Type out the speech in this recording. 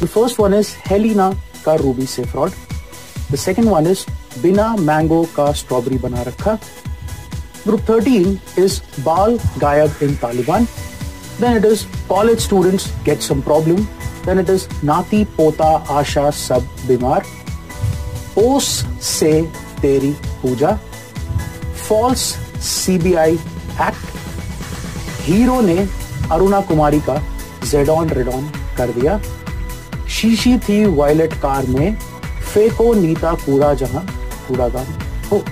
The first one is Helena का ruby से fraud the second one is बिना mango का स्ट्रॉबेरी बना रखा ग्रुप थर्टीन इज़ बाल गायब in Taliban then it is college students get some problem then it is नाती पोता आशा सब बीमार ओस से तेरी पूजा फॉल्स सीबीआई एक्ट हीरो ने अरुणा कुमारी का जेडॉन रेडॉन कर दिया शीशी थी वायलेट कार में फेको नीता कूड़ा जहाँ कूड़ादान हो।